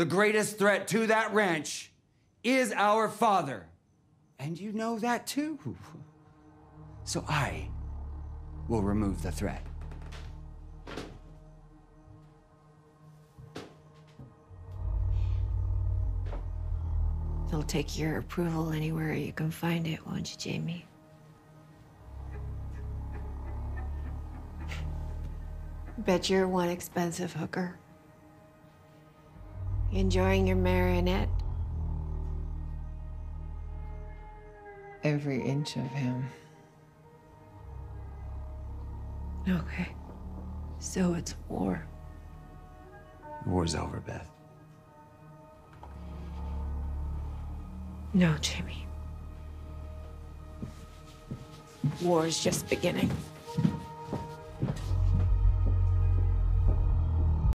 The greatest threat to that ranch is our father. And you know that too. So I will remove the threat. They'll take your approval anywhere you can find it, won't you, Jamie? Bet you're one expensive hooker. Enjoying your marionette? Every inch of him. Okay. So it's war. War's over, Beth. No, Jamie. War's just beginning.